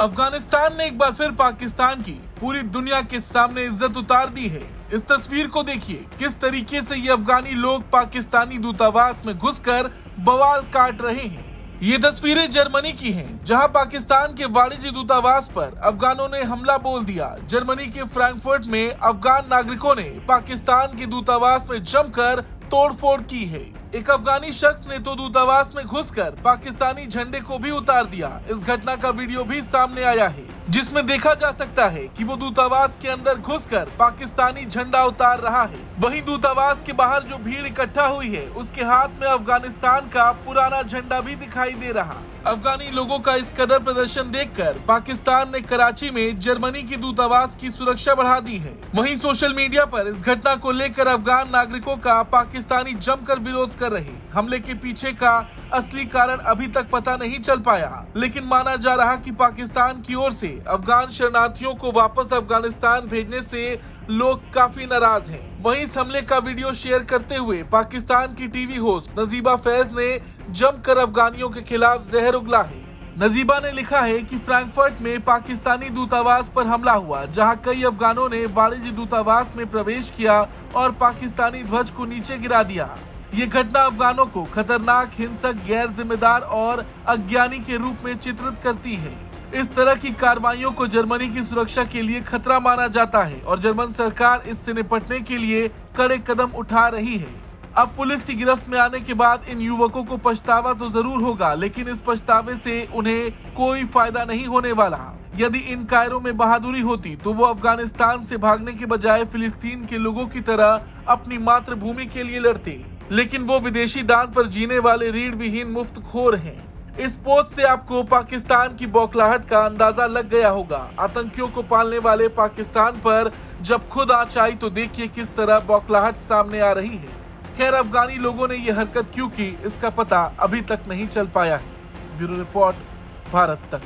अफ़गानिस्तान ने एक बार फिर पाकिस्तान की पूरी दुनिया के सामने इज़्ज़त उतार दी है। इस तस्वीर को देखिए किस तरीके से ये अफगानी लोग पाकिस्तानी दूतावास में घुसकर बवाल काट रहे हैं। ये तस्वीरें जर्मनी की हैं, जहाँ पाकिस्तान के वाणिज्य दूतावास पर अफगानों ने हमला बोल दिया। जर्मनी के फ्रैंकफर्ट में अफगान नागरिकों ने पाकिस्तान के दूतावास में जमकर तोड़फोड़ की है। एक अफगानी शख्स ने तो दूतावास में घुसकर पाकिस्तानी झंडे को भी उतार दिया। इस घटना का वीडियो भी सामने आया है, जिसमें देखा जा सकता है कि वो दूतावास के अंदर घुसकर पाकिस्तानी झंडा उतार रहा है। वहीं दूतावास के बाहर जो भीड़ इकट्ठा हुई है, उसके हाथ में अफ़गानिस्तान का पुराना झंडा भी दिखाई दे रहा। अफगानी लोगों का इस कदर प्रदर्शन देखकर पाकिस्तान ने कराची में जर्मनी की दूतावास की सुरक्षा बढ़ा दी है। वहीं सोशल मीडिया पर इस घटना को लेकर अफगान नागरिकों का पाकिस्तानी जमकर विरोध कर रहे। हमले के पीछे का असली कारण अभी तक पता नहीं चल पाया, लेकिन माना जा रहा कि पाकिस्तान की ओर से अफगान शरणार्थियों को वापस अफ़गानिस्तान भेजने से लोग काफ़ी नाराज़ हैं। वहीं इस हमले का वीडियो शेयर करते हुए पाकिस्तान की टीवी होस्ट नजीबा फैज ने जमकर अफगानियों के खिलाफ जहर उगला है। नजीबा ने लिखा है कि फ्रैंकफर्ट में पाकिस्तानी दूतावास पर हमला हुआ, जहाँ कई अफगानों ने वाणिज्य दूतावास में प्रवेश किया और पाकिस्तानी ध्वज को नीचे गिरा दिया। ये घटना अफगानों को खतरनाक, हिंसक, गैर जिम्मेदार और अज्ञानी के रूप में चित्रित करती है। इस तरह की कार्रवाइयों को जर्मनी की सुरक्षा के लिए खतरा माना जाता है और जर्मन सरकार इससे निपटने के लिए कड़े कदम उठा रही है। अब पुलिस की गिरफ्त में आने के बाद इन युवकों को पछतावा तो ज़रूर होगा, लेकिन इस पछतावे से उन्हें कोई फ़ायदा नहीं होने वाला। यदि इन कायरों में बहादुरी होती तो वो अफ़गानिस्तान से भागने के बजाय फिलिस्तीन के लोगों की तरह अपनी मातृभूमि के लिए लड़ते। लेकिन वो विदेशी दान पर जीने वाले रीढ़ विहीन मुफ़्त खोर हैं। इस पोस्ट से आपको पाकिस्तान की बौखलाहट का अंदाज़ा लग गया होगा। आतंकियों को पालने वाले पाकिस्तान पर जब खुद आँच आई तो देखिए किस तरह बौखलाहट सामने आ रही है। खैर, अफगानी लोगों ने यह हरकत क्यों की, इसका पता अभी तक नहीं चल पाया है। ब्यूरो रिपोर्ट, भारत तक।